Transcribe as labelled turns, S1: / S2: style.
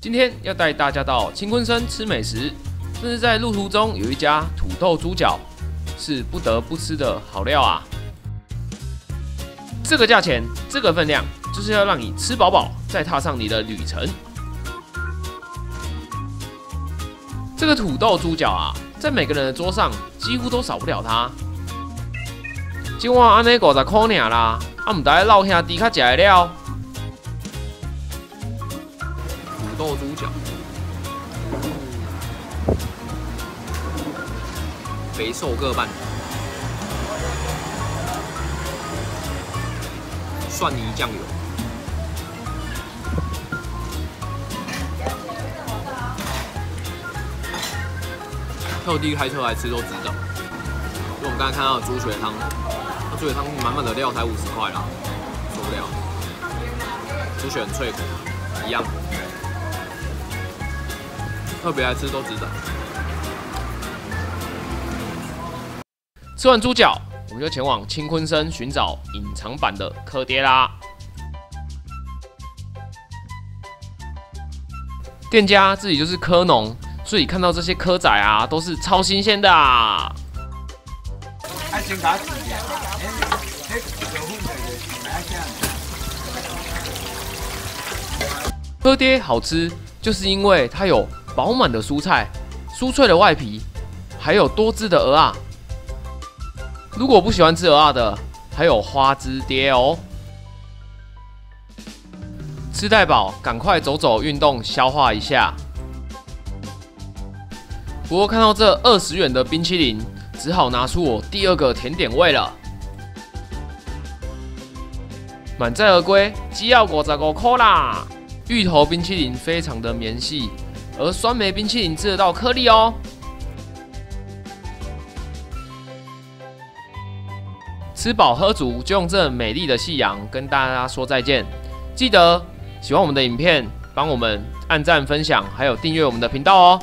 S1: 今天要带大家到青坤山吃美食，但是在路途中有一家土豆猪脚，是不得不吃的好料啊！这个价钱，这个分量，就是要让你吃饱饱，再踏上你的旅程。这个土豆猪脚啊，在每个人的桌上几乎都少不了它。今晚安尼五十块尔啦，啊，唔得老兄弟较食的了。土豆猪脚，肥瘦各半，蒜泥酱油，特地开车来吃都值得。就我们刚才看到的猪血汤，那猪血汤满满的料才五十块啦，受不了。猪血很脆口，一样。特别来吃都值得。吃完猪脚，我们就前往青坤生寻找隐藏版的柯爹啦。店家自己就是科农，所以看到这些蚵仔啊，都是超新鲜的啊。蚵爹好吃，就是因为它有。饱满的蔬菜，酥脆的外皮，还有多汁的鹅啊！如果不喜欢吃鹅啊的，还有花枝爹哦。吃太饱，赶快走走运动，消化一下。不过看到这二十元的冰淇淋，只好拿出我第二个甜点味了。满载而归，只要五十五块啦！芋头冰淇淋非常的绵细。而酸梅冰淇淋吃得到颗粒哦。吃饱喝足，就用这美丽的夕阳跟大家说再见。记得喜欢我们的影片，帮我们按赞、分享，还有订阅我们的频道哦。